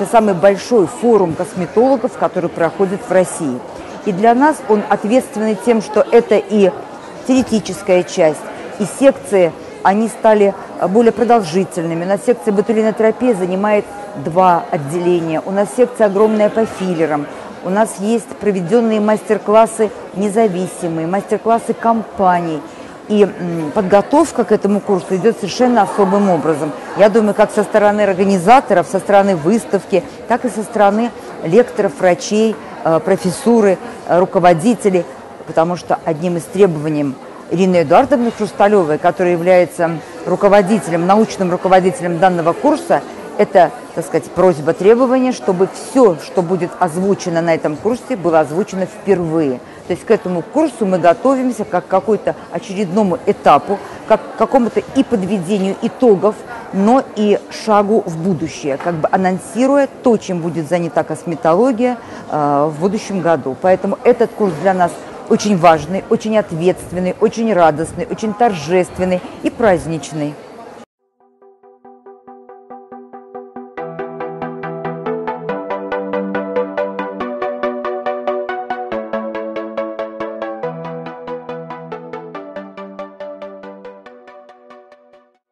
Это самый большой форум косметологов, который проходит в России. И для нас он ответственный тем, что это и теоретическая часть, и секции, они стали более продолжительными. У нас секция ботулинотерапии занимает два отделения. У нас секция огромная по филлерам. У нас есть проведенные мастер-классы независимые, мастер-классы компаний – и подготовка к этому курсу идет совершенно особым образом. Я думаю, как со стороны организаторов, со стороны выставки, так и со стороны лекторов, врачей, э, профессуры, э, руководителей, потому что одним из требований Ирины Эдуардовны Хрусталевой, которая является руководителем, научным руководителем данного курса, это, так сказать, просьба требования, чтобы все, что будет озвучено на этом курсе, было озвучено впервые. То есть к этому курсу мы готовимся как к какой-то очередному этапу, как к какому-то и подведению итогов, но и шагу в будущее, как бы анонсируя то, чем будет занята косметология э, в будущем году. Поэтому этот курс для нас очень важный, очень ответственный, очень радостный, очень торжественный и праздничный.